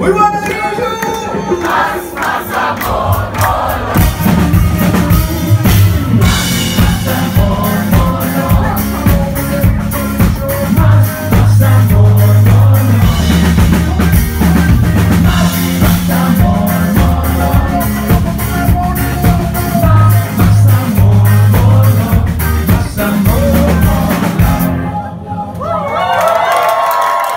We want to hear you! Mas, mas, amor.